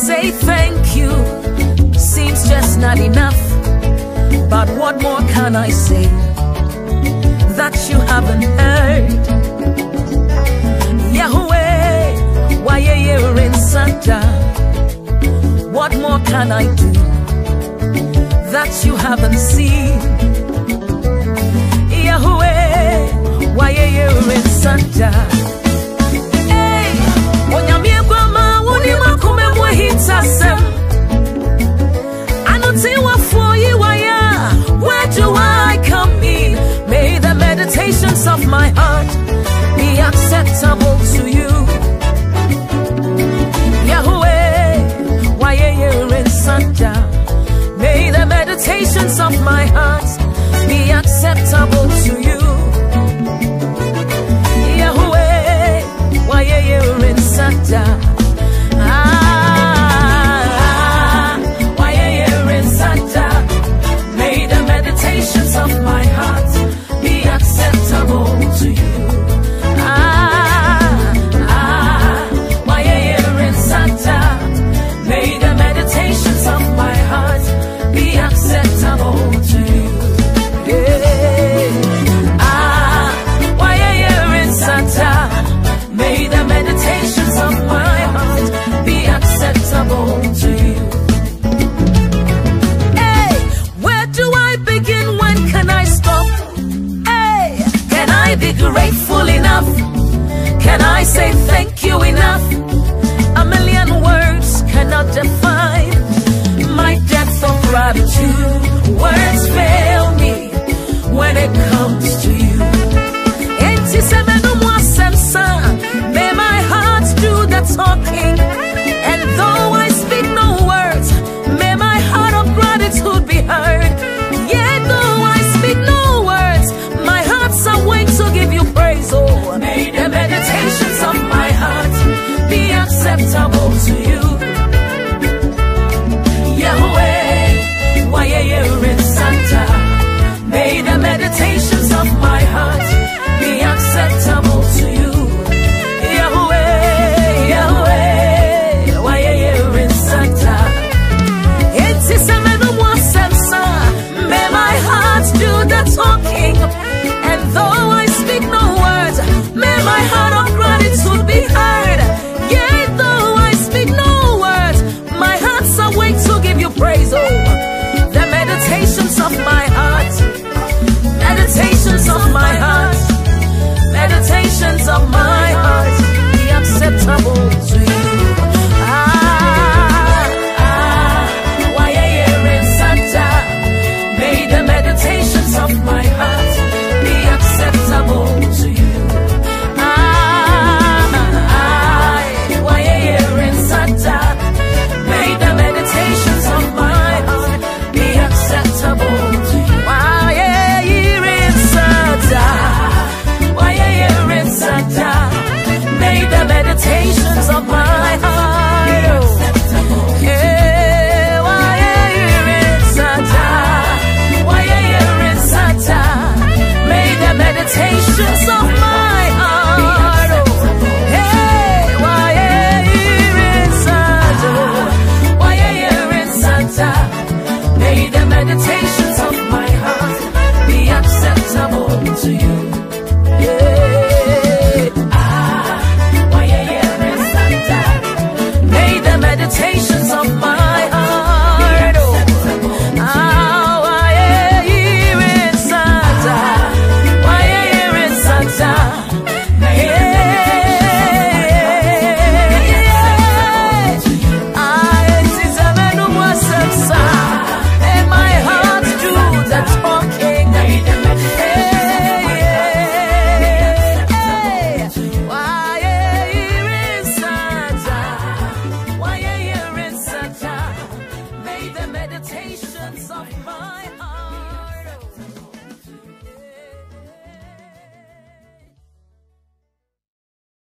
say thank you seems just not enough. But what more can I say that you haven't heard? Yahweh, why are you in Santa? What more can I do that you haven't seen? Yahweh, why are you in Santa? Meditations of my heart be acceptable to you. Yahweh, why in Santa? May the meditations of my heart be acceptable to you. I say temptation. meditations of mine.